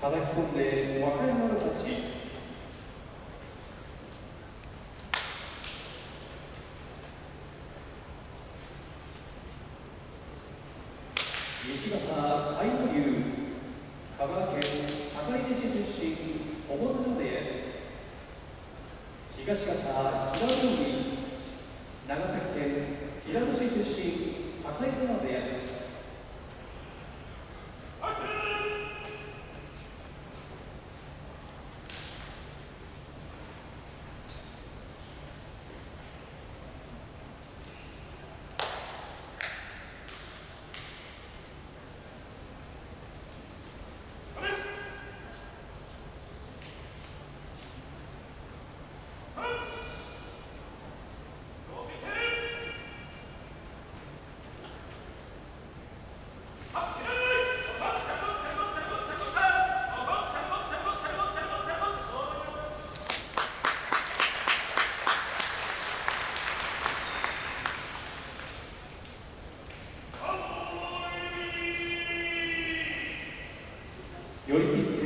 叩き込んで和歌山の勝ち。西方海野流香川県坂出市出身。友綱部屋東方平戸海。寄り切って